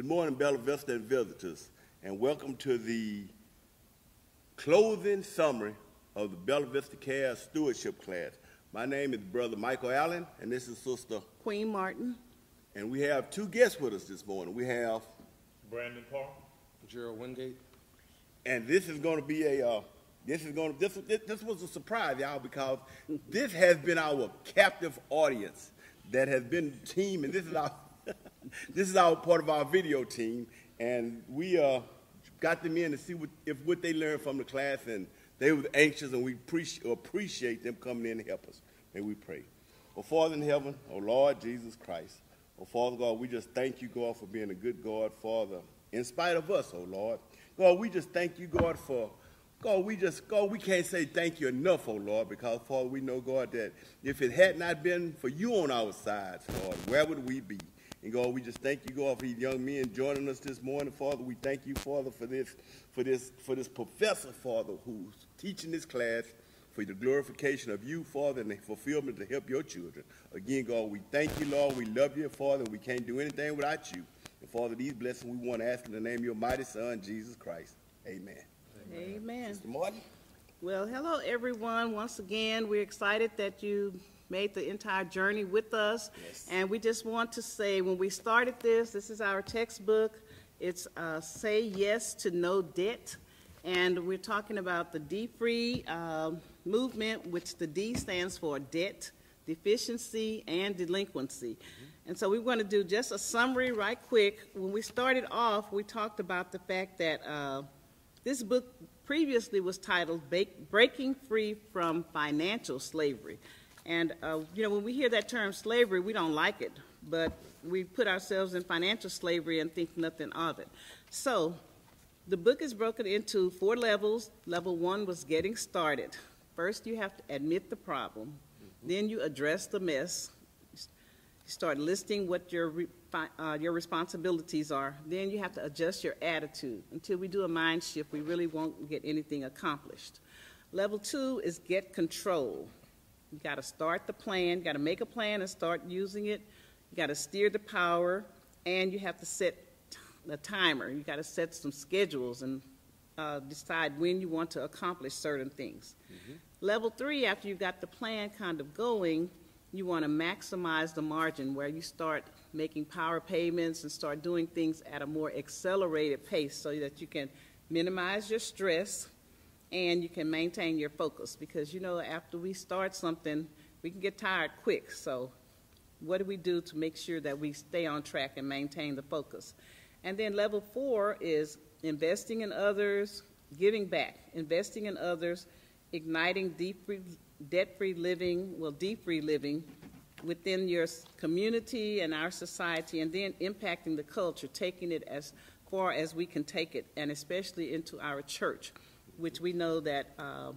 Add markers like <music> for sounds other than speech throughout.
Good morning, Bella Vista and visitors, and welcome to the closing summary of the Bella Vista Care Stewardship class. My name is Brother Michael Allen, and this is Sister, Queen Martin. and we have two guests with us this morning. We have, Brandon Park. Gerald Wingate. and this is going to be a, uh, this is going to, this, this, this was a surprise, y'all, because <laughs> this has been our captive audience that has been team, and this is our, this is our part of our video team, and we uh, got them in to see what, if what they learned from the class, and they were anxious, and we appreciate, appreciate them coming in to help us. May we pray. Oh, Father in heaven, oh Lord Jesus Christ, oh Father God, we just thank you, God, for being a good God, Father, in spite of us, oh Lord. God, we just thank you, God, for God, we just, God, we can't say thank you enough, oh Lord, because, Father, we know, God, that if it had not been for you on our sides, Lord, where would we be? And God, we just thank you, God, for these young men joining us this morning, Father. We thank you, Father, for this, for this, for this professor, Father, who's teaching this class for the glorification of you, Father, and the fulfillment to help your children. Again, God, we thank you, Lord. We love you, Father. We can't do anything without you. And Father, these blessings we want to ask in the name of your mighty Son, Jesus Christ. Amen. Amen. Mr. Martin? Well, hello, everyone. Once again, we're excited that you made the entire journey with us. Yes. And we just want to say, when we started this, this is our textbook. It's uh, Say Yes to No Debt. And we're talking about the D-Free um, movement, which the D stands for debt, deficiency, and delinquency. And so we want to do just a summary right quick. When we started off, we talked about the fact that uh, this book previously was titled Breaking Free from Financial Slavery. And, uh, you know, when we hear that term slavery, we don't like it, but we put ourselves in financial slavery and think nothing of it. So, the book is broken into four levels. Level one was getting started. First, you have to admit the problem, then, you address the mess. You start listing what your, uh, your responsibilities are. Then you have to adjust your attitude. Until we do a mind shift, we really won't get anything accomplished. Level two is get control. You got to start the plan, got to make a plan and start using it. You got to steer the power, and you have to set the timer. You got to set some schedules and uh, decide when you want to accomplish certain things. Level three, after you've got the plan kind of going, you want to maximize the margin where you start making power payments and start doing things at a more accelerated pace so that you can minimize your stress and you can maintain your focus because you know after we start something we can get tired quick. So what do we do to make sure that we stay on track and maintain the focus? And then level four is investing in others giving back. Investing in others igniting debt-free living well D-Free living within your community and our society and then impacting the culture taking it as far as we can take it and especially into our church which we know that uh,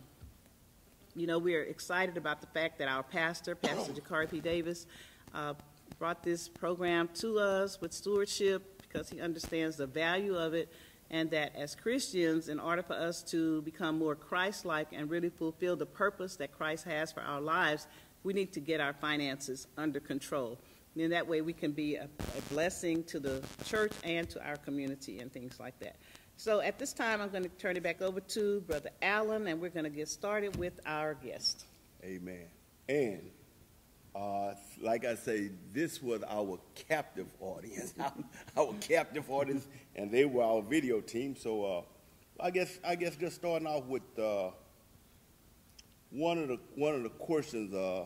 you know we're excited about the fact that our pastor pastor Jakari P. davis uh, brought this program to us with stewardship because he understands the value of it and that as christians in order for us to become more christ-like and really fulfill the purpose that christ has for our lives we need to get our finances under control. And that way we can be a, a blessing to the church and to our community and things like that so at this time i'm going to turn it back over to brother allen and we're going to get started with our guest Amen. And uh, like I say, this was our captive audience, <laughs> our captive audience, and they were our video team. So uh, I guess I guess just starting off with uh, one of the one of the questions. Uh,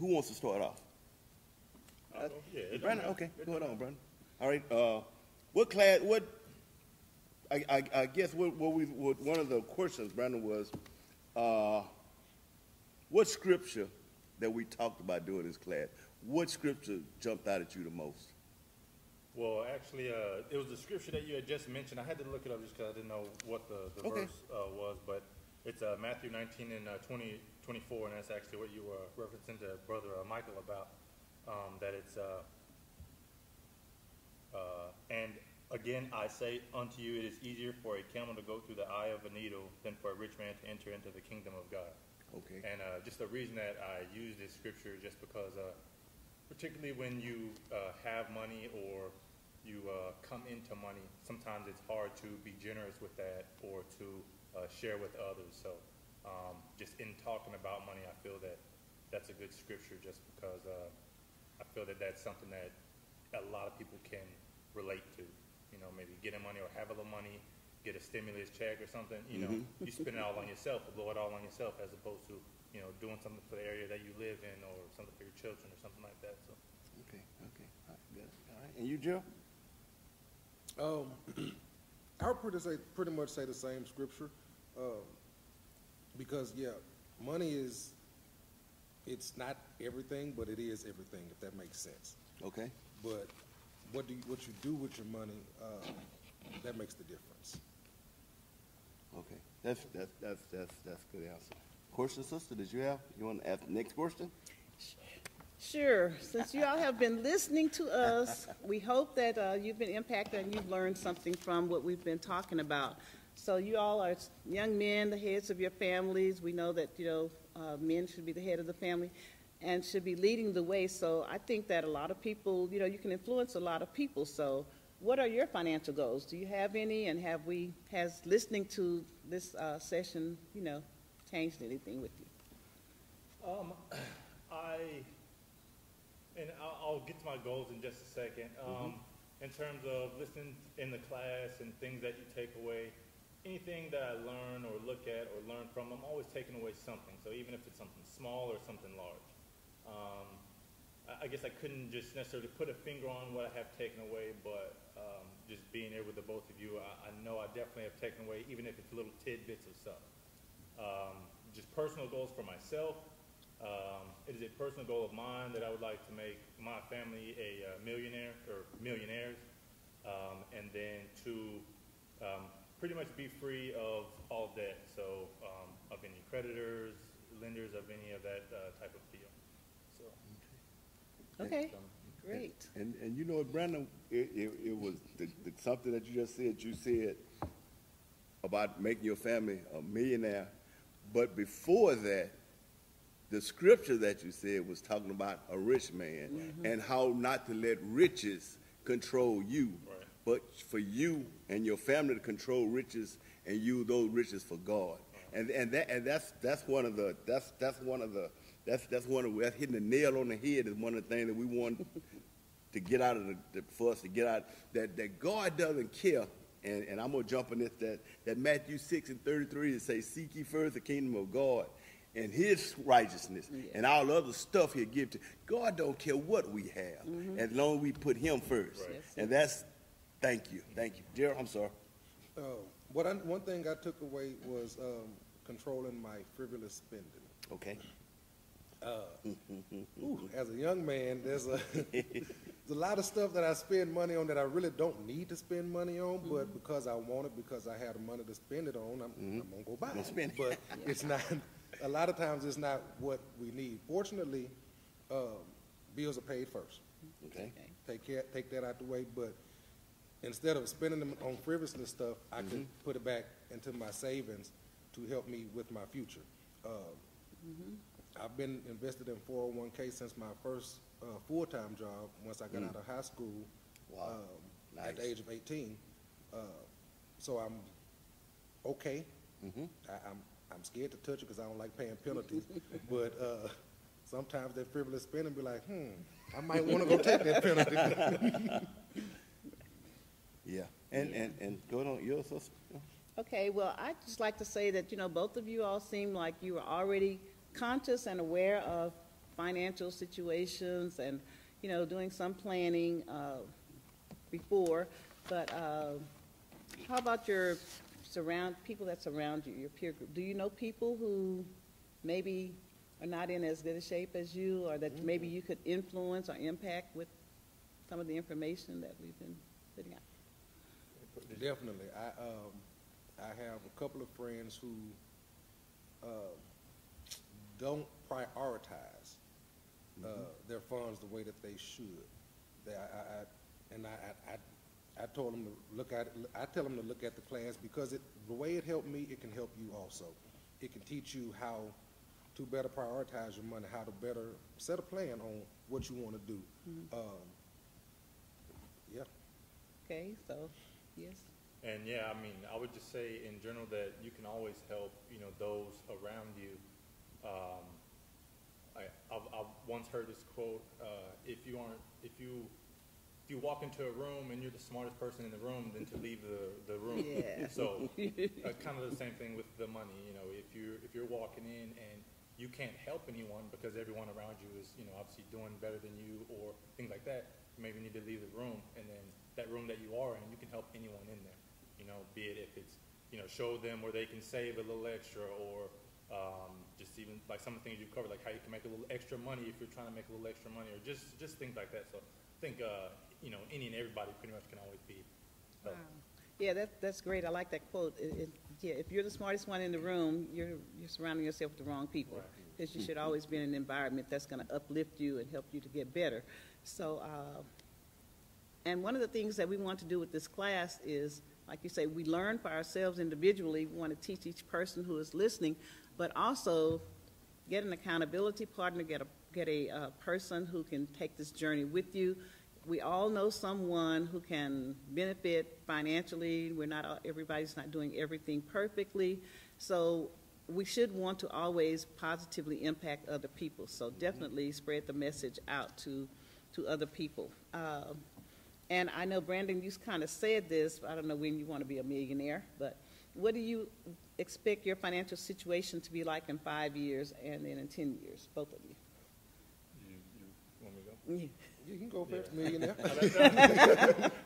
who wants to start off? Uh, yeah, Brandon. Okay, go on, Brandon. All right. Uh, what class? What? I, I, I guess what, what we what one of the questions, Brandon, was uh, what scripture that we talked about during this class? What scripture jumped out at you the most? Well, actually, uh, it was the scripture that you had just mentioned. I had to look it up just because I didn't know what the, the Okay. verse uh, was, but it's uh, Matthew 19 and uh, 20, 24, and that's actually what you were referencing to Brother uh, Michael about. Um, that it's, uh, and again, I say unto you, it is easier for a camel to go through the eye of a needle than for a rich man to enter into the kingdom of God. Okay. And uh, just the reason that I use this scripture is just because uh, particularly when you uh, have money or you uh, come into money, sometimes it's hard to be generous with that or to uh, share with others. So um, just in talking about money, I feel that that's a good scripture just because uh, I feel that that's something that a lot of people can relate to. You know, maybe getting money or have a little money, get a stimulus check or something, you know, you spend it all on yourself, blow it all on yourself as opposed to, you know, doing something for the area that you live in or something for your children or something like that, so. Okay, okay, all right, good, all right. And you, Joe? Um, <clears throat> I would pretty say, pretty much say the same scripture, um, because, yeah, money is, it's not everything, but it is everything, if that makes sense. Okay, But what do you, what you do with your money, uh, that makes the difference. okay. That's, that's, that's, that's, that's a good answer. Question, sister, did you have, you want to ask the next question? Sure. Since you all have been listening to us, we hope that uh, you've been impacted and you've learned something from what we've been talking about. So you all are young men, the heads of your families. We know that, you know, uh, men should be the head of the family and should be leading the way. So I think that a lot of people, you know, you can influence a lot of people. So what are your financial goals? Do you have any? And have we, has listening to this uh, session, you know, changed anything with you? Um, <coughs> I, and I'll, I'll get to my goals in just a second. Um, in terms of listening in the class and things that you take away, anything that I learn or look at or learn from, I'm always taking away something. So even if it's something small or something large. Um, I, guess I couldn't just necessarily put a finger on what I have taken away, but, um, just being here with the both of you, I, I know I definitely have taken away, even if it's little tidbits of stuff. Um, just personal goals for myself. Um, it is a personal goal of mine that I would like to make my family a uh, millionaire or millionaires, um, and then to um, pretty much be free of all debt. So um, of any creditors, lenders, of any of that uh, type of Okay, um, great. And, and you know what, Brandon, it, it, it was the, the, something that you just said, you said about making your family a millionaire. But before that, the scripture that you said was talking about a rich man and how not to let riches control you, Right. but for you and your family to control riches and you those riches for God. And, and that, and that's, that's one of the, that's, that's one of the, that's, that's one of, that's hitting the nail on the head is one of the things that we want to get out of the, the for us to get out that, that God doesn't care. And, and I'm gonna jump on this that, that Matthew six and thirty three it says, "Seek ye first the kingdom of God and His righteousness, and all other stuff He'll give to." God don't care what we have, as long as we put Him first. Right. Yes. And that's, thank you, thank you, Gerald. I'm sorry. Uh, what I, one thing I took away was, um, controlling my frivolous spending. Okay. Uh, ooh, as a young man, there's a <laughs> there's a lot of stuff that I spend money on that I really don't need to spend money on, but mm-hmm. because I want it, because I have the money to spend it on, I'm, mm-hmm. I'm gonna go buy it. spend it. But <laughs> it's not. A lot of times, it's not what we need. Fortunately, um, bills are paid first. Okay. Take care, take that out the way. But instead of spending them on frivolous stuff, I can mm-hmm. put it back into my savings to help me with my future. Um, I've been invested in 401k since my first uh, full-time job, once I got out of high school, Wow. um, at the age of 18. Uh, So I'm okay. Mhm. I, I'm, I'm scared to touch it because I don't like paying penalties. <laughs> But uh, sometimes that frivolous spending be like, hmm, I might want to go take that penalty. <laughs> Yeah. And and and go on your sister. Okay, well, I'd just like to say that, you know, both of you all seem like you are already conscious and aware of financial situations and, you know, doing some planning uh, before. But uh, how about your surround, people that surround you, your peer group? Do you know people who maybe are not in as good a shape as you, or that maybe you could influence or impact with some of the information that we've been putting out? Definitely. I, um, I have a couple of friends who, uh, don't prioritize, uh, their funds the way that they should. They, I, I, I- and I, I, I, I told them to look at it, I tell them to look at the class because it, the way it helped me, it can help you also. It can teach you how to better prioritize your money, how to better set a plan on what you want to do. Um, yeah. Okay, so, yes, And yeah, I mean, I would just say in general that you can always help, you know, those around you. Um, I, I've, I've once heard this quote, uh, if you aren't, if you, if you walk into a room and you're the smartest person in the room, then to leave the, the room. Yeah. So, uh, kind of the same thing with the money, you know, if you're, if you're walking in and you can't help anyone because everyone around you is, you know, obviously doing better than you or things like that, you maybe need to leave the room, and then that room that you are in, you can help anyone in there. You know, be it if it's, you know, show them where they can save a little extra, or, um, just even, like some of the things you've covered, like how you can make a little extra money if you're trying to make a little extra money, or just, just things like that. So I think, uh, you know, any and everybody pretty much can always be helped. yeah, that, that's great, I like that quote. It, it, yeah, if you're the smartest one in the room, you're, you're surrounding yourself with the wrong people. Right. Because you should always be in an environment that's gonna uplift you and help you to get better. So, uh, and one of the things that we want to do with this class is, like you say, we learn for ourselves individually. We want to teach each person who is listening, but also get an accountability partner, get a, get a uh, person who can take this journey with you. We all know someone who can benefit financially. We're not, everybody's not doing everything perfectly. So we should want to always positively impact other people. So definitely spread the message out to, to other people. Um, and I know, Brandon, you kind of said this, I don't know when you want to be a millionaire, but what do you expect your financial situation to be like in five years and then in 10 years, both of you? You, you want me to go? You can go first, millionaire. <laughs> <laughs>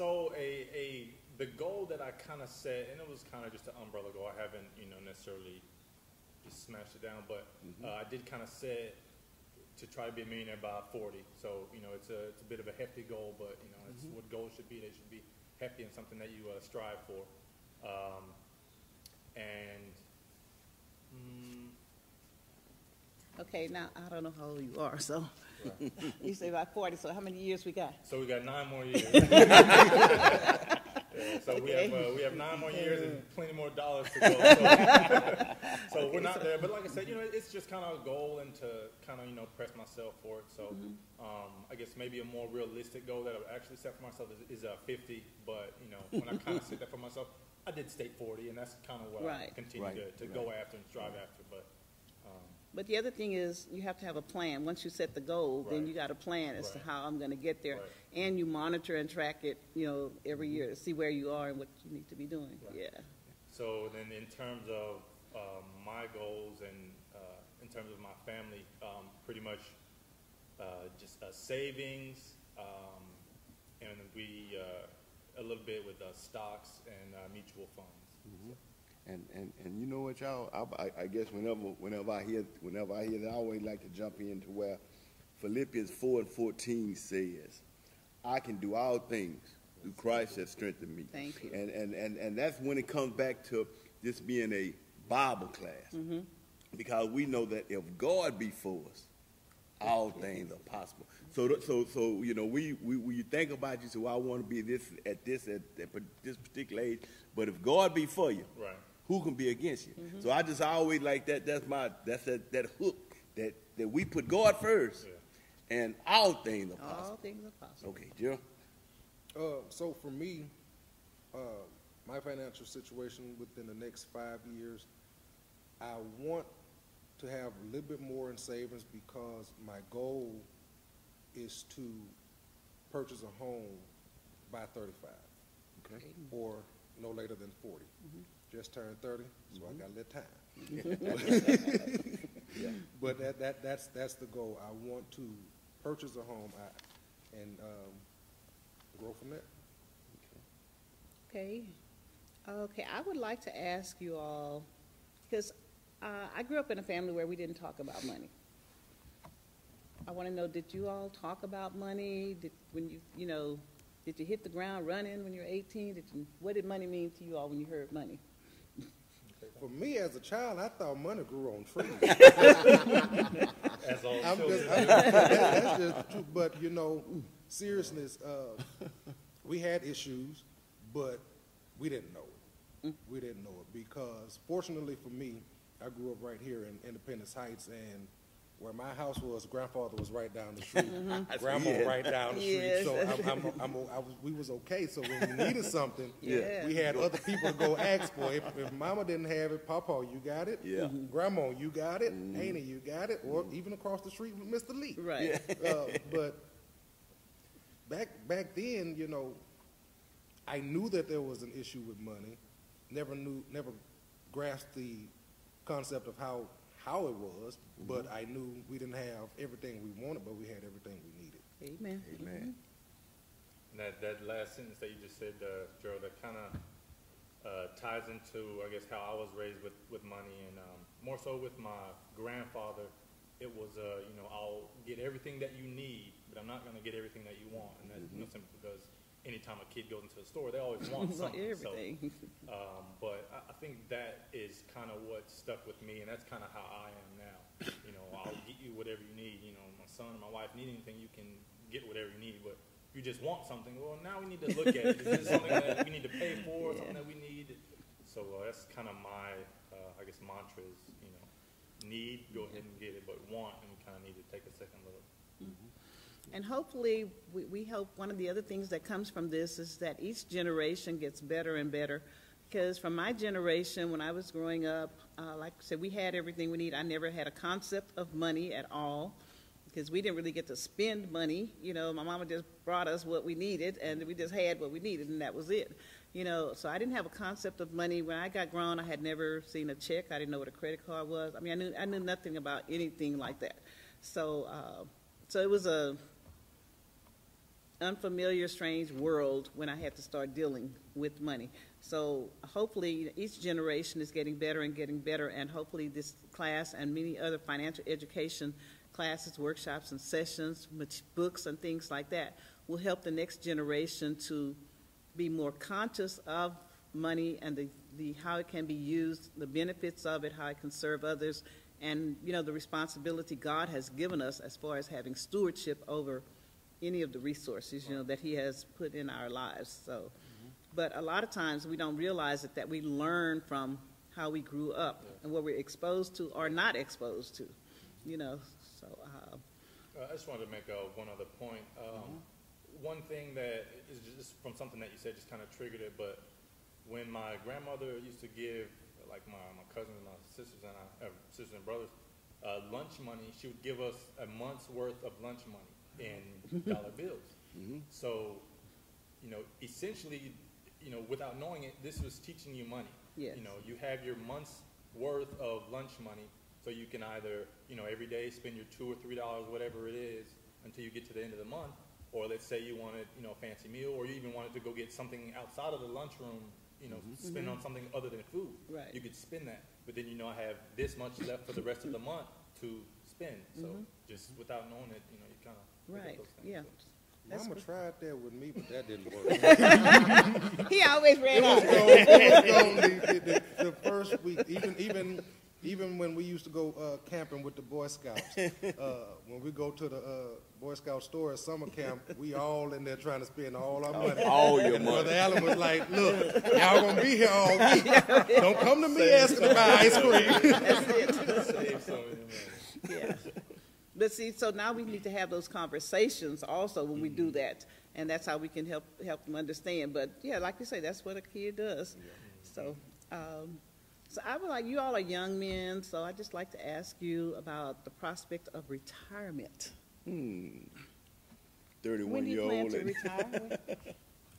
So a, a, the goal that I kind of set, and it was kind of just an umbrella goal, I haven't, you know, necessarily just smashed it down, but, uh, I did kind of set to try to be a millionaire by forty. So, you know, it's a, it's a bit of a hefty goal, but, you know, it's what goals should be, they should be hefty and something that you, uh, strive for. Um, and, mm, Okay, now, I don't know how old you are, so, <laughs> you say about 40, so how many years we got? So we got nine more years. <laughs> Yeah, so we have uh, we have nine more years and plenty more dollars to go. So, <laughs> so we're not there, but like I said, you know, it's just kind of a goal and to kind of you know press myself for it. So um, I guess maybe a more realistic goal that I actually set for myself is, is uh, 50. But you know, when I kind of set that for myself, I did state 40, and that's kind of what I continue Right, to, to go after and strive after. But But the other thing is, you have to have a plan. Once you set the goal, then you got a plan as to how I'm gonna get there. Right. And you monitor and track it, you know, every year to see where you are and what you need to be doing, Right. yeah. So then in terms of um, my goals and uh, in terms of my family, um, pretty much uh, just uh, savings, um, and we, uh, a little bit with uh, stocks and uh, mutual funds. And, and, and you know what, y'all, I, I, I guess whenever, whenever I hear, whenever I hear that, I always like to jump into where Philippians four and fourteen says, I can do all things through Christ that strengthened me. Thank you. And, and, and, and that's when it comes back to this being a Bible class. Mm-hmm. Because we know that if God be for us, all things are possible. So, so, so you know, we, we, we think about you, so I want to be this at this at, at this particular age. But if God be for you, Right. Who can be against you? So I just always like that. That's my that's that, that hook that that we put God first, and all things are All possible. things are possible. Okay, Jill. Uh, so for me, uh, my financial situation within the next five years, I want to have a little bit more in savings because my goal is to purchase a home by thirty-five. Okay. Or no later than 40 Just turned thirty, so I got a little time. <laughs> <laughs> But that, that, that's, that's the goal. I want to purchase a home I, and, um, grow from there. Okay, okay, I would like to ask you all, because uh, I grew up in a family where we didn't talk about money. I want to know, did you all talk about money? Did, when you, you know, did you hit the ground running when you were 18? Did you, what did money mean to you all when you heard money? For me as a child, I thought money grew on trees. <laughs> As all I'm just, I'm, that, that's just the truth. But you know, seriousness, uh, we had issues, but we didn't know it. We didn't know it because, fortunately for me, I grew up right here in Independence Heights, and where my house was, grandfather was right down the street, <laughs> grandma Yeah. right down the Yes. street. So I'm, I'm, I'm, I was, we was okay. So when we needed something, <laughs> Yeah. we had other people to go ask for. If, if mama didn't have it, papa, you got it. Yeah. Mm-hmm. Grandma, you got it. Auntie, you got it. Or even across the street with Mr. Lee. Right. <laughs> Uh, but back back then, you know, I knew that there was an issue with money. Never knew, never grasped the concept of how how it was. But I knew we didn't have everything we wanted, but we had everything we needed. Amen. Amen. And that, that last sentence that you just said, uh, Gerald, that kind of uh, ties into, I guess, how I was raised with, with money, and um, more so with my grandfather. It was, uh, you know, I'll get everything that you need, but I'm not going to get everything that you want, and that's you know, simply because anytime a kid goes into a store, they always <laughs> want Want something. So, <laughs> um, but I, I think that is kind of what stuck with me, and that's kind of how I am now. You know, I'll get you whatever you need. You know, my son and my wife need anything, you can get whatever you need. But if you just want something, well, now we need to look at it. Is this something that we need to pay for, <laughs> something that we need? So uh, that's kind of my, uh, I guess, mantra is, you know, need, go ahead and get it, but want, and we kind of need to take a second look. And hopefully, we, we hope one of the other things that comes from this is that each generation gets better and better. Because from my generation, when I was growing up, uh, like I said, we had everything we need. I never had a concept of money at all because we didn't really get to spend money. You know, my mama just brought us what we needed, and we just had what we needed, and that was it. You know, so I didn't have a concept of money. When I got grown, I had never seen a check. I didn't know what a credit card was. I mean, I knew I knew nothing about anything like that. So, uh, so it was a unfamiliar, strange world when I had to start dealing with money. So hopefully, each generation is getting better and getting better, and hopefully, this class and many other financial education classes, workshops, and sessions, books, and things like that will help the next generation to be more conscious of money and the, the how it can be used, the benefits of it, how it can serve others, and you know the responsibility God has given us as far as having stewardship over any of the resources you know that He has put in our lives. So, but a lot of times we don't realize it that we learn from how we grew up and what we're exposed to or not exposed to, you know. So, uh, Uh, I just wanted to make uh, one other point. Um, One thing that is just from something that you said just kind of triggered it, but when my grandmother used to give, like my, my cousins and my sisters and I, uh, sisters and brothers, uh, lunch money, she would give us a month's worth of lunch money in mm-hmm. dollar bills. Mm-hmm. So, you know, essentially, you know, without knowing it, this was teaching you money. Yes. You know, you have your month's worth of lunch money, so you can either, you know, every day spend your two or three dollars, whatever it is, until you get to the end of the month. Or let's say you wanted, you know, a fancy meal, or you even wanted to go get something outside of the lunchroom, you know, mm-hmm. spend on something other than food. Right. You could spend that, but then you know I have this much left for the rest of the month to spend. So just without knowing it, you know, you kind of right, yeah. That's Mama tried that with me, but that didn't work. <laughs> He always ran out. So, the, the, the first week, even even even when we used to go uh, camping with the Boy Scouts, uh, when we go to the uh, Boy Scout store at summer camp, we all in there trying to spend all our money. All your And money. Brother Allen was like, "Look, y'all gonna be here all week. <laughs> Don't come to me asking to buy ice cream." that's save some of your money. Yeah. But see, so now we need to have those conversations also when we do that, and that's how we can help help them understand. But yeah, like you say, that's what a kid does. So, um, so I would like you all are young men, so I just like to ask you about the prospect of retirement. When Thirty-one do year you plan old. to retire? <laughs>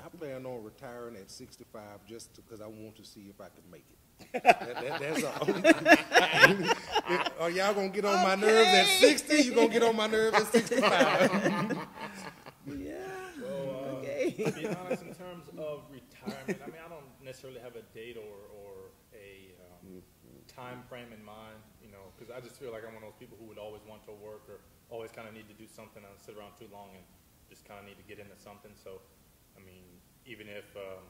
I plan on retiring at 65 just because I want to see if I can make it. That- that- that's all. Are <laughs> y'all gonna get on my nerves at 60? You gonna get on my nerves at 65? <laughs> yeah. Well, uh, Okay. to be honest, in terms of retirement, I mean, I don't necessarily have a date or, or a um, time frame in mind, you know, because I just feel like I'm one of those people who would always want to work or always kind of need to do something and sit around too long and just kind of need to get into something. So, I mean, even if um,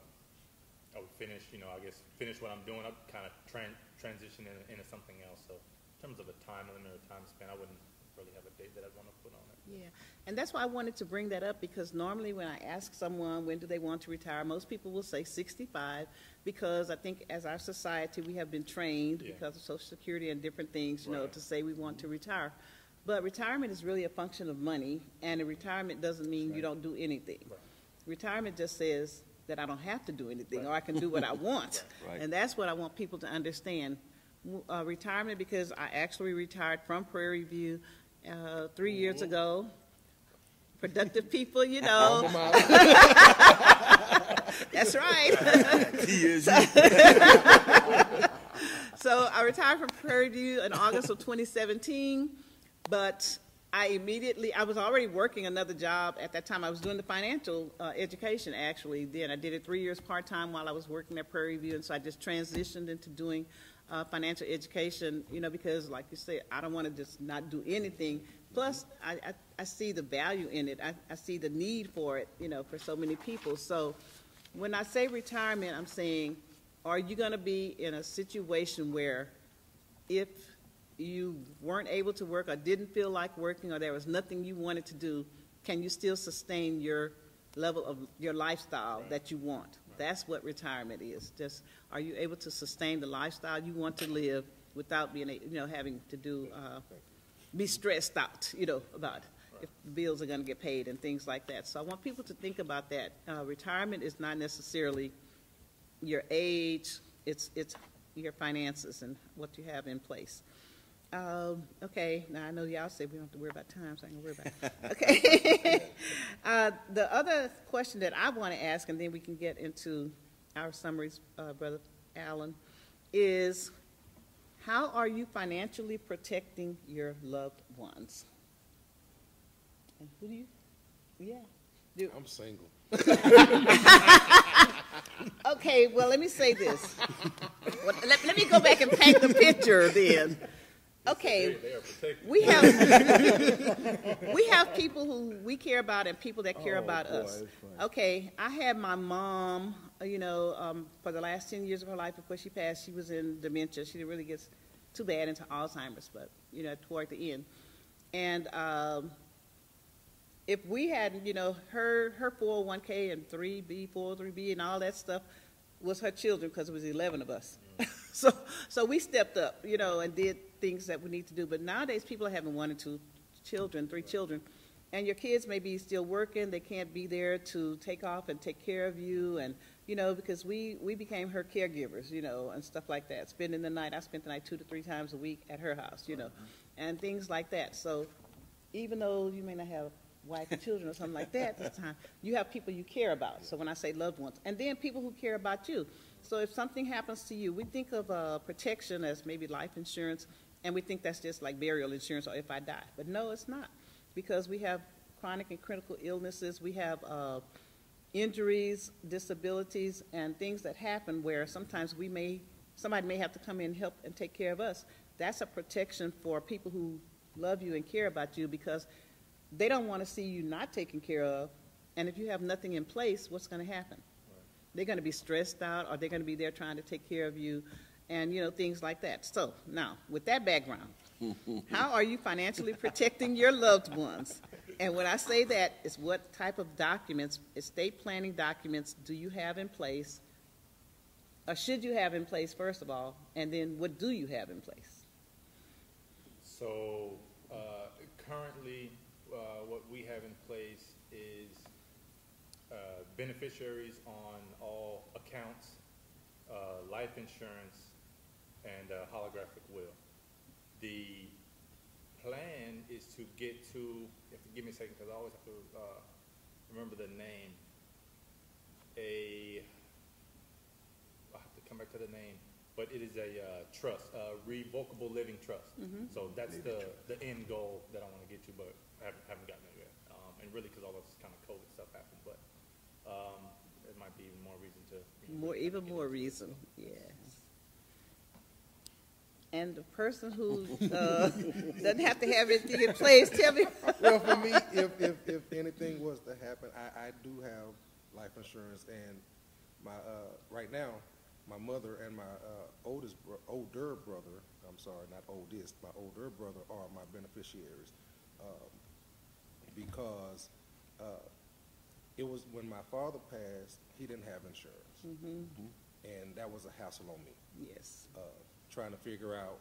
I would finish, you know, I guess finish what I'm doing, I'd kind of tran- transition in, into something else. So, in terms of a time limit or time span, I wouldn't really have a date that I'd want to put on it. Yeah, and that's why I wanted to bring that up, because normally when I ask someone, when do they want to retire, most people will say sixty-five, because I think as our society, we have been trained, Yeah. because of social security and different things, you know, to say we want to retire. But retirement is really a function of money, and a retirement doesn't mean you don't do anything. Right. Retirement just says that I don't have to do anything, or I can do what I <laughs> want. Right. And that's what I want people to understand. Uh, retirement, because I actually retired from Prairie View, uh, three years ago. Productive <laughs> people, you know, <laughs> that's right. He is, So I retired from Prairie View in August of 2017, but I immediately, I was already working another job at that time. I was doing the financial uh, education, actually, then. I did it three years part-time while I was working at Prairie View, and so I just transitioned into doing uh, financial education, you know, because like you said, I don't want to just not do anything. Plus, I, I, I see the value in it. I, I see the need for it, you know, for so many people. So when I say retirement, I'm saying, are you going to be in a situation where if you weren't able to work or didn't feel like working or there was nothing you wanted to do, can you still sustain your level of your lifestyle that you want? That's what retirement is. Just are you able to sustain the lifestyle you want to live without being, you know, having to do, uh, be stressed out, you know, about if the bills are going to get paid and things like that. So I want people to think about that. Uh, retirement is not necessarily your age, it's, it's your finances and what you have in place. Um, okay, now I know y'all said we don't have to worry about time, so I can worry about it. <laughs> Okay. <laughs> uh, the other question that I want to ask, and then we can get into our summaries, uh, Brother Allen, is how are you financially protecting your loved ones? And who do you, yeah. Do, I'm single. <laughs> Okay, well, let me say this. Well, let, let me go back and paint the picture then. Okay, we have, <laughs> we have people who we care about and people that care Oh, about boy, us. Okay, I had my mom, uh, you know, um, for the last ten years of her life before she passed, she was in dementia. She didn't really get too bad into Alzheimer's, but, you know, toward the end. And, um, if we had, you know, her, her 401K and 3B, 403B and all that stuff was her children because it was 11 of us. <laughs> so, so we stepped up, you know, and did things that we need to do. But nowadays, people are having one or two children, three children, and your kids may be still working. They can't be there to take off and take care of you, and you know, because we we became her caregivers, you know, and stuff like that. Spending the night, I spent the night two to three times a week at her house, you know, and things like that. So, even though you may not have wife and children or something like that at this time, you have people you care about. So when I say loved ones, and then people who care about you. So if something happens to you, we think of uh, protection as maybe life insurance, and we think that's just like burial insurance or if I die. But no, it's not, because we have chronic and critical illnesses. We have uh, injuries, disabilities, and things that happen where sometimes we may, somebody may have to come in and help and take care of us. That's a protection for people who love you and care about you because they don't want to see you not taken care of. And if you have nothing in place, what's going to happen? They're going to be stressed out, or they're going to be there trying to take care of you, and you know things like that. So now, with that background, <laughs> how are you financially protecting your loved ones? And when I say that, is what type of documents, estate planning documents, do you have in place, or should you have in place first of all, and then what do you have in place? So, uh, currently, uh, what we have in place is, beneficiaries on all accounts, uh, life insurance, and, uh, holographic will. The plan is to get to, you have to give me a second, because I always have to, uh, remember the name. A, I have to come back to the name, but it is a, uh, trust, a revocable living trust. So that's the, the end goal that I wanna get to, but I haven't, haven't gotten there yet. Um, and really, cause all this kind of COVID stuff happened, but, um, it might be even more reason to. you know, More, really even get more into it. reason, yes. And the person who, <laughs> uh, doesn't have to have anything in place, tell me, well, for me, if, if, if anything was to happen, I, I do have life insurance and my, uh, right now, my mother and my uh, oldest, bro- older brother, I'm sorry, not oldest, my older brother are my beneficiaries. um, Because uh, it was, when my father passed, he didn't have insurance. And that was a hassle on me Yes. uh, trying to figure out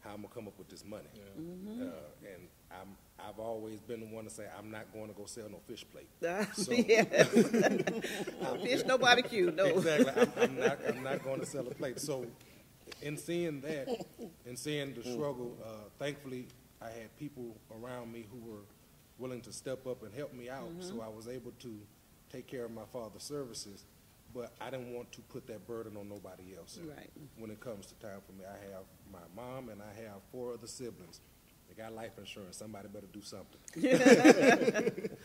how I'm gonna come up with this money. Uh, and I'm, I've always been the one to say, I'm not going to go sell no fish plate. <laughs> So- <laughs> Yes. Fish, no barbecue, no. Exactly. I'm, I'm not, I'm not going to sell a plate. So in seeing that, and seeing the struggle, uh, thankfully, I had people around me who were willing to step up and help me out. So I was able to take care of my father's services, but I didn't want to put that burden on nobody else. Right. When it comes to time for me, I have my mom and I have four other siblings. They got life insurance. Somebody better do something. <laughs>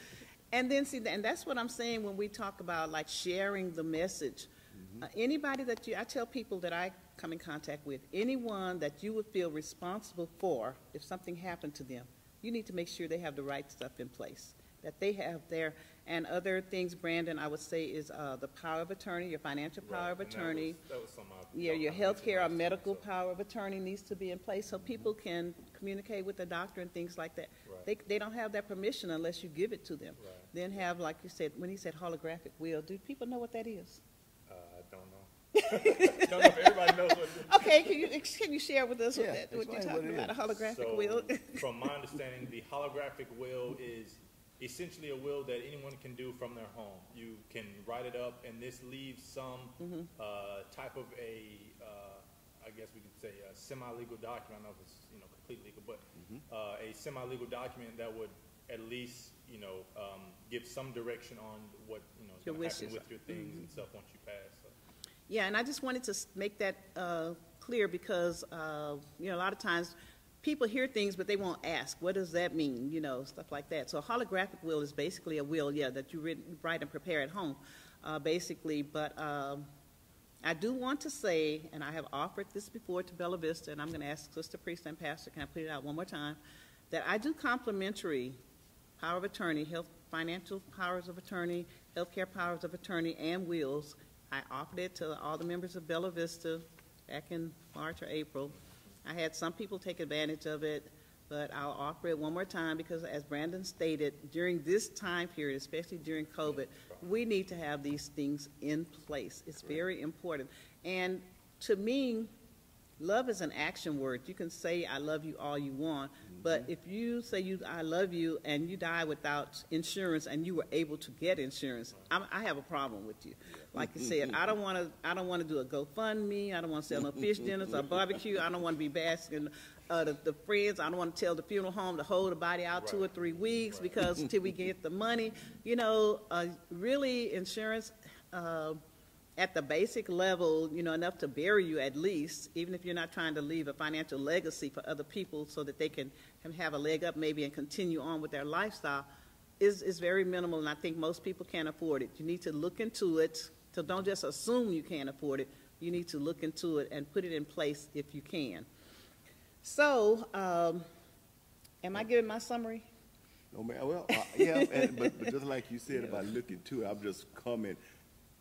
And then see, and that's what I'm saying when we talk about like sharing the message. Mm-hmm. Uh, anybody that you, I tell people that I come in contact with, anyone that you would feel responsible for if something happened to them, you need to make sure they have the right stuff in place, that they have their, and other things, Brandon, I would say is uh, the power of attorney, your financial power Right, of and that attorney. was- That was something I. Yeah, your I health mentioned care or last time, medical so- power of attorney needs to be in place so people can communicate with the doctor and things like that. Right. They, they don't have that permission unless you give it to them. Right. Then have, like you said, when he said holographic will, do people know what that is? I don't know. If everybody knows what. Okay, can you, ex- can you share with us what that, what you're explain what talking it about, a holographic So, will? from my <laughs> understanding, the holographic will is essentially a will that anyone can do from their home. You can write it up, and this leaves some Mm-hmm. uh, type of a, uh, I guess we could say, a semi-legal document. I don't know if it's you know complete legal, but uh, a semi-legal document that would at least you know um, give some direction on what you know is Your going to happen wishes. with your things and stuff once you pass. Yeah, and I just wanted to make that uh, clear because, uh, you know, a lot of times people hear things, but they won't ask, what does that mean, you know, stuff like that. So a holographic will is basically a will, yeah, that you write and prepare at home, uh, basically. But um, I do want to say, and I have offered this before to Bella Vista, and I'm going to ask Sister Priest and Pastor, can I put it out one more time, that I do complimentary power of attorney, health, financial powers of attorney, healthcare powers of attorney, and wills. I offered it to all the members of Bella Vista back in March or April. I had some people take advantage of it, but I'll offer it one more time because as Brandon stated, during this time period, especially during COVID, we need to have these things in place. It's very important. And to me, love is an action word. You can say I love you all you want, but if you say you I love you and you die without insurance and you were able to get insurance, I'm, I have a problem with you. Like you said, I don't want to. I don't want to do a GoFundMe. I don't want to sell no fish dinners or barbecue. I don't want to be basking uh, the, the friends. I don't want to tell the funeral home to hold the body out two or three weeks because until we get the money. You know, uh, really insurance. Uh, at the basic level, you know, enough to bury you at least, even if you're not trying to leave a financial legacy for other people so that they can can have a leg up maybe and continue on with their lifestyle, is, is very minimal, and I think most people can't afford it. You need to look into it, so don't just assume you can't afford it. You need to look into it and put it in place if you can. So, um, am I giving my summary? No, man, well, uh, yeah, and, but, but just like you said <laughs> about looking to it, I'm just coming,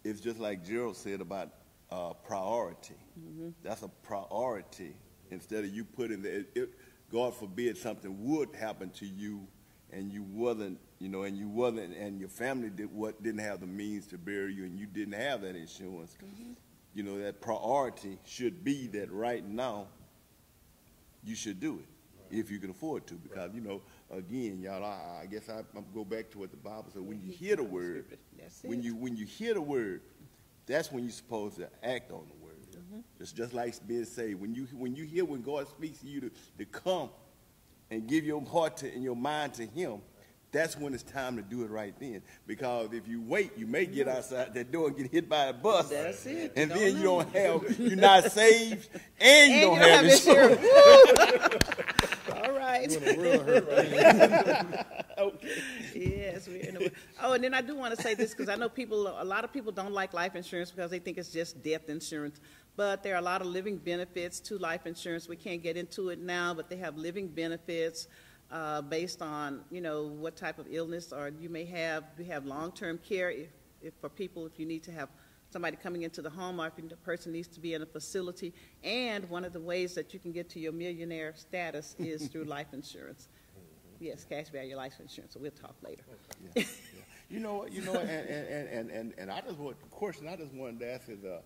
it's just like Gerald said about, uh, priority. That's a priority, instead of you putting the, it- it, God forbid something would happen to you, and you wasn't, you know, and you wasn't, and your family did, what, didn't have the means to bury you, and you didn't have that insurance. You know, that priority should be that right now, you should do it if you can afford to. Because you know, again, y'all, I, I guess I, I'm go back to what the Bible said. When you hear the word, That's when you when you hear the word, that's when you're supposed to act on the word. Mm-hmm. It's just like being saved. When you when you hear when God speaks to you to, to come and give your heart to, and your mind to Him, that's when it's time to do it right then. Because if you wait, you may get outside that door and get hit by a bus. That's it. And You then don't you don't have, you're not saved, and you And don't you don't have have insurance. <laughs> insurance. All right. Doing a real hurt right <laughs> Yes, we're in a, oh, and then I do want to say this because I know people, a lot of people don't like life insurance because they think it's just death insurance. But there are a lot of living benefits to life insurance. We can't get into it now, but they have living benefits uh, based on, you know, what type of illness or you may have. We have long-term care if, if for people if you need to have somebody coming into the home, or if the person needs to be in a facility. And one of the ways that you can get to your millionaire status is through <laughs> life insurance. Yes, cash value life insurance, so we'll talk later. <laughs> Yeah, yeah. You know what, you know, what, and, and, and, and, and I just want, the question I just wanted to ask is, uh,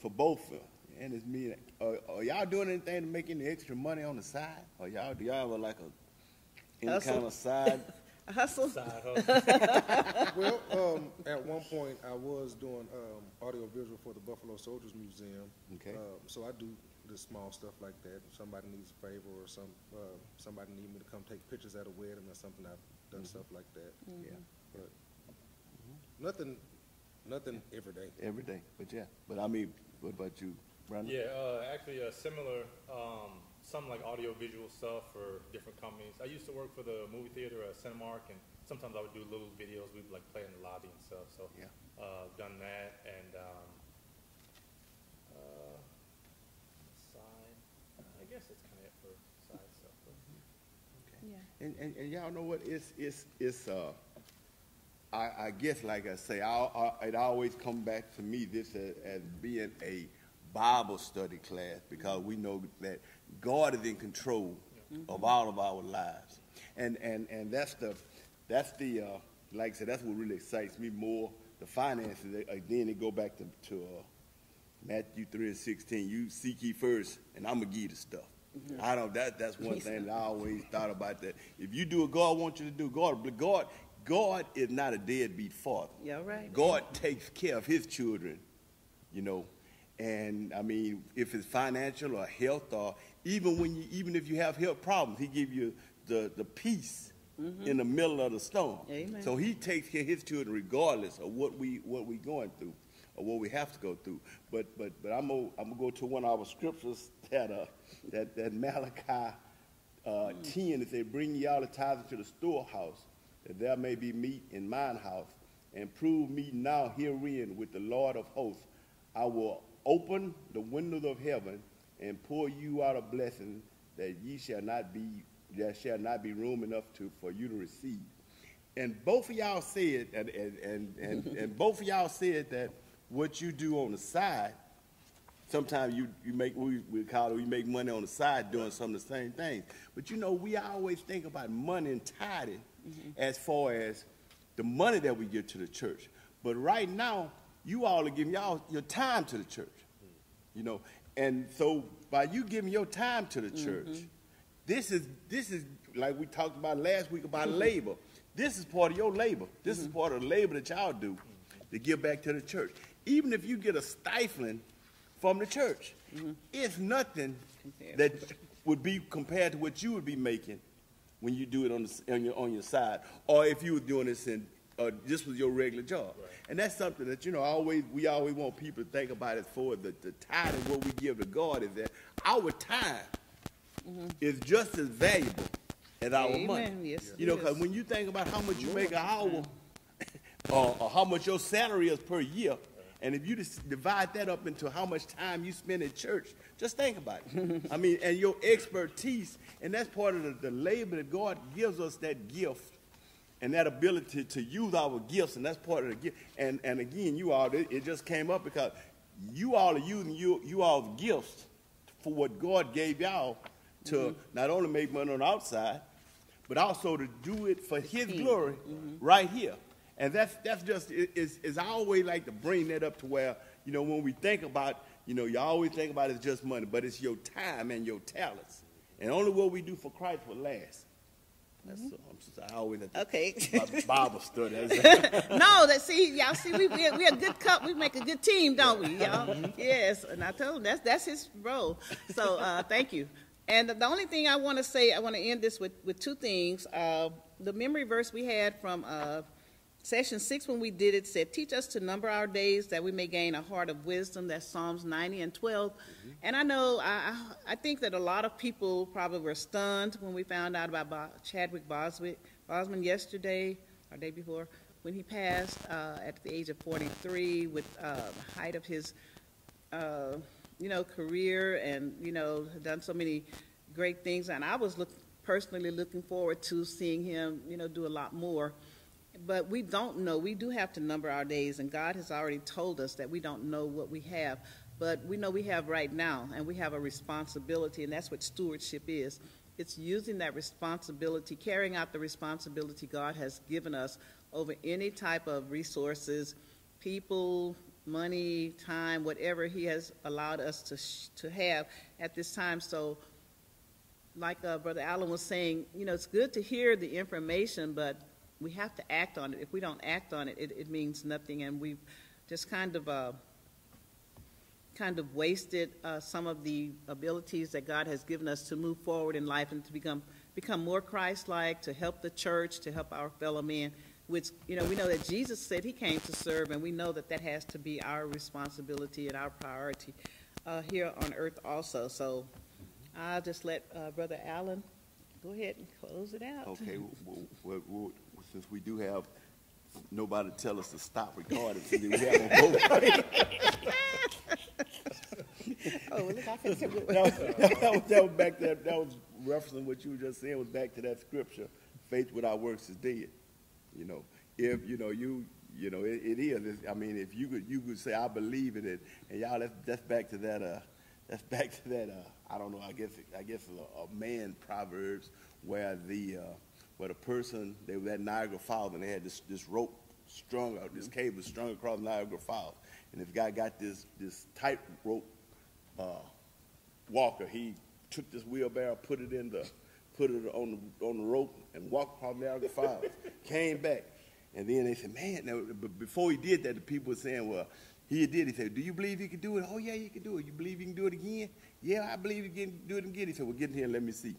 for both of them, and it's me, are, are y'all doing anything to make any extra money on the side? Or y'all, do y'all have like a, any Hustle. kind of side? A hustle? Side hustle. <laughs> Well, um, at one point, I was doing, um, audiovisual for the Buffalo Soldiers Museum. Okay. Um, so I do the small stuff like that. If somebody needs a favor or some, uh, somebody need me to come take pictures at a wedding or something, I've done stuff like that. Yeah, But nothing, nothing every day. every day, but yeah, but I mean, what about you, Brandon? Yeah, uh, actually, uh, similar, um, some like audio visual stuff for different companies. I used to work for the movie theater, uh, Cinemark, and sometimes I would do little videos. We'd like play in the lobby and stuff. So, Yeah. uh, done that and um, uh, side. I guess that's kind of it for side stuff. But. Yeah. And, and, and y'all know what, it's, it's, it's, uh, I, I guess, like I say, I, I, it always come back to me this as, as being a Bible study class because we know that God is in control of all of our lives. And, and, and that's the, that's the, uh, like I said, that's what really excites me more, the finances. Again, it go back to, to, uh, Matthew three and sixteen, you seek ye first, and I'm gonna give you the stuff. I don't, that, that's one thing that I always thought about that. If you do what God wants you to do, God, but God, God is not a deadbeat father. Yeah, right. God takes care of his children, you know. And I mean, if it's financial or health or even when you even if you have health problems, he give you the, the peace in the middle of the storm. Amen. So he takes care of his children regardless of what we what we going through or what we have to go through. But but but I'm gonna I'm gonna go to one of our scriptures that uh that that Malachi uh, 10 that say, Bring ye all the tithes into the storehouse, that there may be meat in mine house, and prove me now herein with the Lord of hosts. I will open the windows of heaven and pour you out a blessing that ye shall not be there shall not be room enough to for you to receive. And both of y'all said, and, and, and, and, <laughs> and both of y'all said that what you do on the side sometimes you, you make we, we call it we make money on the side doing some of the same things. But you know, we always think about money and tithing mm-hmm. as far as the money that we give to the church. But right now, you all are giving y'all your time to the church. You know, and so by you giving your time to the church, this is this is like we talked about last week about labor. This is part of your labor. This is part of the labor that y'all do to give back to the church. Even if you get a stifling from the church, it's nothing that would be compared to what you would be making when you do it on, the, on your on your side, or if you were doing this in uh, this was your regular job. And that's something that you know always we always want people to think about as for the the tithe and what we give to God is that our time is just as valuable as our money. Yes, You know, because when you think about how much you make an hour, <laughs> or, or how much your salary is per year, and if you just divide that up into how much time you spend in church, just think about it. <laughs> I mean, and your expertise, and that's part of the, the labor that God gives us that gift and that ability to use our gifts, and that's part of the gift. And and again, you all, it, it just came up because you all are using you you all's gifts for what God gave y'all to mm-hmm. not only make money on the outside, but also to do it for His glory mm-hmm. right here. And that's that's just it, it's, it's I always like to bring that up to where you know when we think about you know you always think about it's just money, but it's your time and your talents, and only what we do for Christ will last. That's I'm just, I always to, Okay. <laughs> Bible study. <laughs> no, that see, y'all see, we we we a good cup. We make a good team, don't we, y'all? yes, and I told him that's that's his role. So uh, thank you. And the only thing I want to say, I want to end this with with two things. Uh, the memory verse we had from uh, session six when we did it said, "Teach us to number our days, that we may gain a heart of wisdom." That's Psalms ninety and 12 And I know I I I think that a lot of people probably were stunned when we found out about Bo- Chadwick Boswick Boseman yesterday or day before when he passed uh, at the age of 43 with uh, the height of his uh, you know career and you know done so many great things. And I was look, personally looking forward to seeing him you know do a lot more But we don't know. We do have to number our days, and God has already told us that we don't know what we have. But we know we have right now, and we have a responsibility, and that's what stewardship is. It's using that responsibility, carrying out the responsibility God has given us over any type of resources, people, money, time, whatever He has allowed us to, to have at this time. So, like uh, Brother Allen was saying, you know, it's good to hear the information, but we have to act on it. If we don't act on it, it, it means nothing, and we've just kind of uh, kind of wasted uh, some of the abilities that God has given us to move forward in life and to become become more Christ-like, to help the church, to help our fellow men. Which you know, we know that Jesus said He came to serve, and we know that that has to be our responsibility and our priority uh, here on earth also. So I'll just let uh, Brother Allen go ahead and close it out. Okay, well, well, well, since we do have nobody to tell us to stop recording, so we have a vote. <laughs> Oh, look, I can That was, that was, that was back there, that was referencing what you were just saying, was back to that scripture, faith without works is dead. You know, if, you know, you, you know, it, it is, It's- I mean, if you could, you could say, I believe in it, and y'all, that's, that's back to that, uh, that's back to that, uh, I don't know, I guess, I guess a, a man proverbs where the, uh, where a person, they were at Niagara Falls and they had this, this rope strung, out, this cable strung across Niagara Falls. And this guy got this, this tight rope uh, walker. He took this wheelbarrow, put it in the, put it on the, on the rope, and walked across Niagara Falls. <laughs> Came back, and then they said, "Man!" Now, but before he did that, the people were saying, "Well, he did." He said, "Do you believe he can do it?" "Oh yeah, you can do it." "You believe you can do it again?" "Yeah, I believe you can do it again." He said, "Well, get in here and let me see."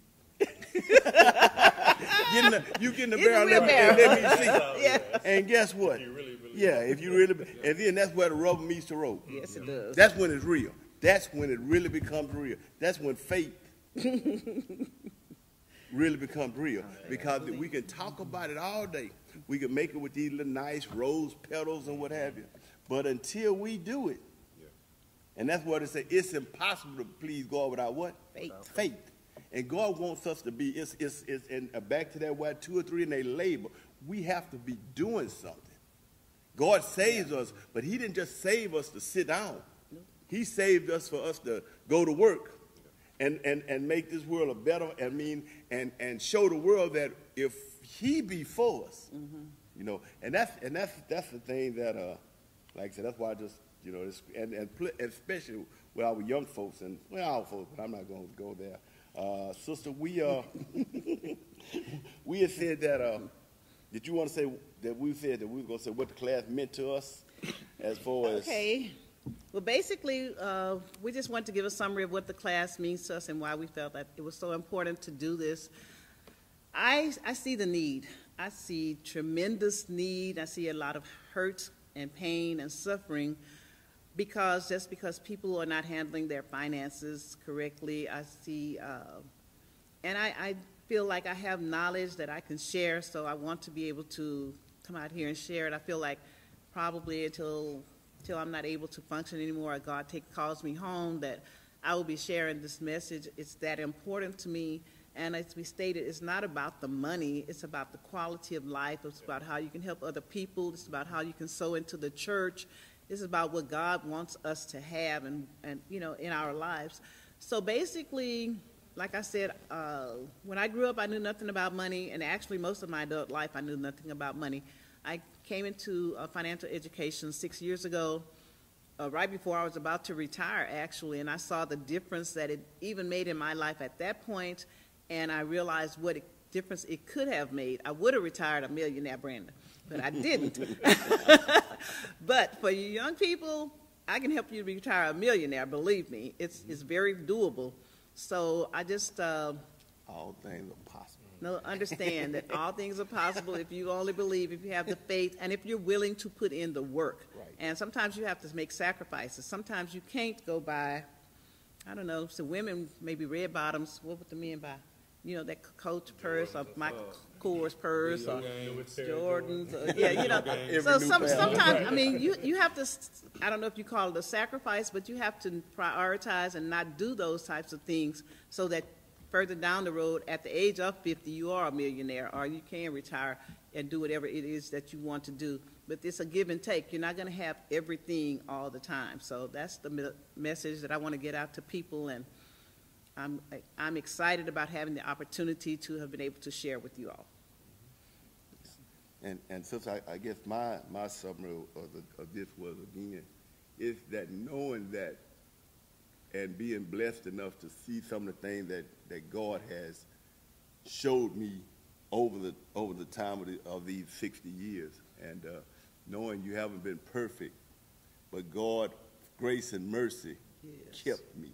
Get in the, you get in the Get in the barrel, let me, and let me see. <laughs> Yeah. And guess what? you really believe yeah, if you really, and then that's where the rubber meets the road. Yes, it does. That's when it's real. That's when it really becomes real. That's when faith <laughs> really becomes real. Because we can talk about it all day. We can make it with these little nice rose petals and what have you. But until we do it, and that's what it says, it's impossible to please God without what? Faith. Faith. And God wants us to be, it's, it's, it's, and uh, back to that word, two or three and they labor. We have to be doing something. God saves us, but He didn't just save us to sit down. He saved us for us to go to work and, and, and make this world a better, I mean, and, and show the world that if He be for us, you know, and that's and that's that's the thing that, uh, like I said, that's why I just, you know, this, and and especially with our young folks and well, our folks, but I'm not going to go there. Uh, sister, we uh, <laughs> we had said that. Uh, did you want to say that we said that we were going to say what the class meant to us, as far as Okay. Well, basically, uh, we just want to give a summary of what the class means to us and why we felt that it was so important to do this. I, I see the need. I see tremendous need. I see a lot of hurt and pain and suffering because just because people are not handling their finances correctly, I see, uh, and I, I feel like I have knowledge that I can share, so I want to be able to come out here and share it. I feel like probably until until I'm not able to function anymore, or God take calls me home, that I will be sharing this message. It's that important to me. And as we stated, it's not about the money, it's about the quality of life. It's about how you can help other people. It's about how you can sow into the church. It's about what God wants us to have and, and you know, in our lives. So basically, like I said, uh, when I grew up, I knew nothing about money, and actually, most of my adult life, I knew nothing about money. I came into uh, financial education six years ago, uh, right before I was about to retire, actually, and I saw the difference that it even made in my life at that point, and I realized what it, difference it could have made. I would have retired a millionaire, Brandon, but I didn't. <laughs> but for you young people, I can help you retire a millionaire. Believe me, it's it's very doable. So I just. Uh, all things are possible? no, understand that all things are possible if you only believe, if you have the faith, and if you're willing to put in the work. Right. And sometimes you have to make sacrifices. Sometimes you can't go by, I don't know, so women maybe red bottoms. What would the men buy? You know, that Coach purse or Michael Kors purse or Jordans. Or, yeah, you know. <laughs> So some, sometimes, I mean, you, you have to, I don't know if you call it a sacrifice, but you have to prioritize and not do those types of things so that further down the road, at the age of 50, you are a millionaire or you can retire and do whatever it is that you want to do. But it's a give and take. You're not going to have everything all the time. So that's the message that I want to get out to people, and I'm, I'm excited about having the opportunity to have been able to share with you all. And, and since I, I guess my, my summary of, the, of this was again, is that knowing that and being blessed enough to see some of the things that, that God has showed me over the, over the time of, the, of these 60 years. And uh, knowing you haven't been perfect, but God, grace and mercy Yes. kept me.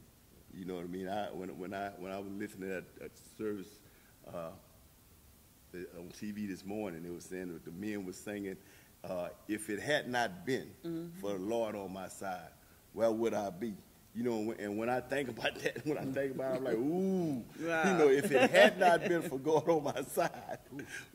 You know what I mean? I, when, when, I, when I was listening at, at service, uh, on TV this morning, it was saying that the men were singing, uh, "If it had not been for the Lord on my side, where would I be?" You know, and when- I think about that, <laughs> when I think about it, I'm like, "Ooh, you know, if it had not been for God on my side,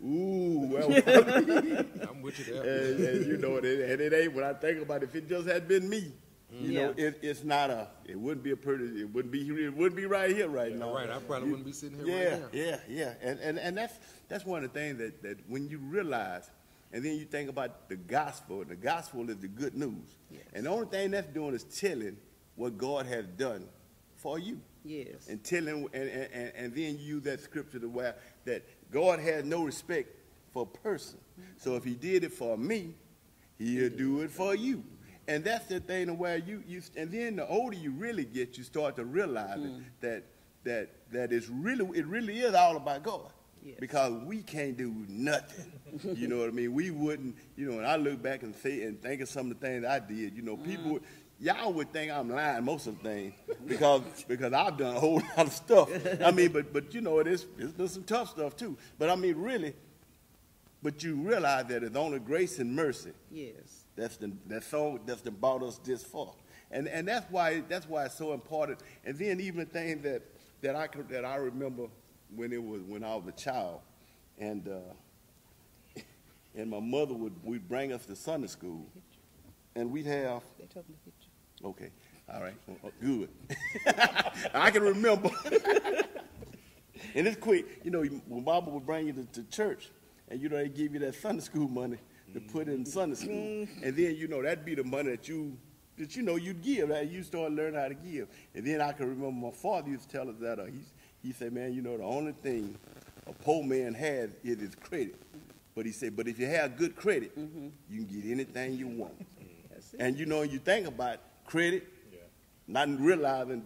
ooh, where would I be?" I'm with you there. and, and you know, and it, and it ain't. When I think about it, if it just had been me, you know, it, it's not a. It wouldn't be a pretty. It wouldn't be. It wouldn't be right here right now. Right, I probably wouldn't be sitting here Yeah, right now. yeah, yeah, and and and that's that's one of the things that that when you realize, and then you think about the gospel. The gospel is the good news, Yes. and the only thing that's doing is telling what God has done for you Yes. and telling and, and, and- and then you use that scripture to where that God has no respect for a person. So if he did it for me, he'll do it for you. And that's the thing where you, you and then the older you really get, you start to realize it, mm. that that that it's really it really is all about God. Yes. Because we can't do nothing. <laughs> you know what I mean? We wouldn't, you know, and I look back and say and think of some of the things I did, you know, people mm. would y'all would think I'm lying most of the things <laughs> because because I've done a whole <laughs> lot of stuff. I mean, but but you know, it is it's been some tough stuff too. But I mean, really, but you realize that it's only grace and mercy Yes. That's the that's so that's the brought us this far, and and that's why that's why it's so important. And then even things that that I could, that I remember when it was when I was a child, and uh, <laughs> and my mother would would bring us to Sunday school, and we'd have They told me to hit you. Okay, all right, uh, good. <laughs> I can remember. <laughs> and it's quick, you know, when Mama would bring you to, to church, and you know they give you that Sunday school money to put in Sunday school, and then you know that'd be the money that you that you know you'd give, that you start learning how to give. And then I can remember my father used to tell us that uh, he he said, man, you know the only thing a poor man has is his credit. But he said, but if you have good credit, you can get anything you want. <laughs> And you know, you think about credit, Yeah. not realizing,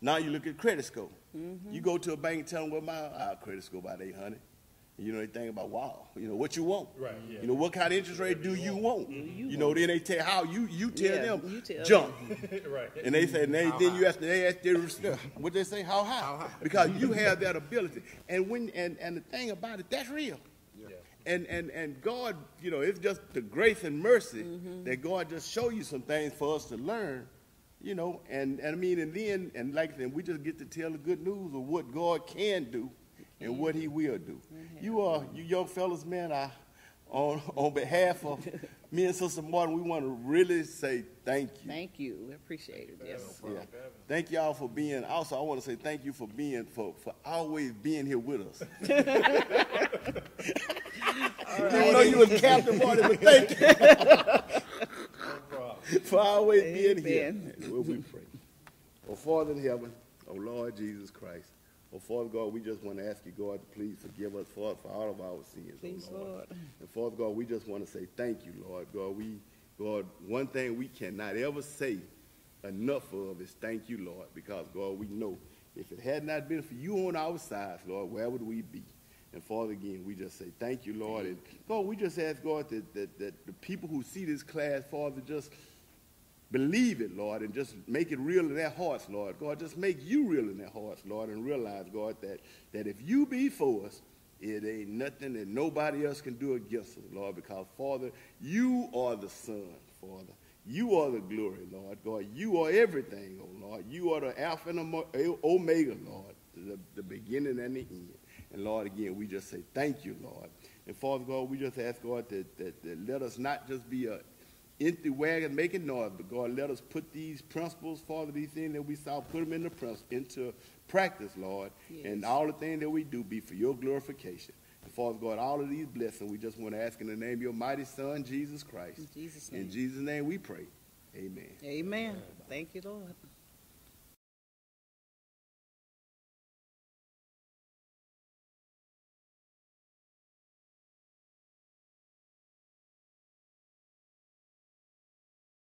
now you look at credit score. Mm-hmm. You go to a bank and tell them, well, my our credit score about 800. And you know, they think about, wow, you know, what you want. Right, yeah. You know, what kind of interest rate do you want? Mm-hmm. You know, then they tell how you, you tell Yeah, them, you tell jump. <laughs> right. And they say, and they, How then you high? ask, they ask their, what they say, how high? How high? Because you have that ability. And when, and, and the thing about it, that's real. Yeah. And, and, and God, you know, it's just the grace and mercy mm-hmm. that God just show you some things for us to learn, you know, and, and I mean, and then, and like I said, we just get to tell the good news of what God can do and what he will do. Mm-hmm. You are, you young fellas, man, I, on, on behalf of me and Sister Martin, we want to really say thank you. Thank you. We appreciate it. Yes. Yeah. Thank y'all for being, also, I want to say thank you for being, for, for always being here with us. <laughs> Even though you was Captain Martin, but thank you <laughs> for always being here. Amen. And Will we pray? Oh, Father in heaven, oh Lord Jesus Christ, oh Father God, we just want to ask you, God, to please forgive us for, for all of our sins, oh Please, oh Lord. Lord. And Father God, we just want to say thank you, Lord. God, we, God, one thing we cannot ever say enough of is thank you, Lord, because God, we know if it had not been for you on our side, Lord, where would we be? And Father, again, we just say thank you, Lord. And God, we just ask God that, that, that the people who see this class, Father, just believe it, Lord, and just make it real in their hearts, Lord. God, just make you real in their hearts, Lord, and realize, God, that, that if you be for us, it ain't nothing that nobody else can do against us, Lord, because, Father, you are the Son, Father. You are the glory, Lord. God, you are everything, oh Lord. You are the Alpha and Omo- eh, Omega, Lord, the, the beginning and the end. And Lord, again, we just say thank you, Lord. And Father God, we just ask God that, that, that let us not just be a empty wagon making noise, but God, let us put these principles, Father, these things that we saw, put them into, into practice, Lord. Yes. And all the things that we do be for your glorification. And Father God, all of these blessings, we just want to ask in the name of your mighty Son, Jesus Christ. In Jesus' In. Jesus' name we pray. Amen. Amen. Thank you, Lord.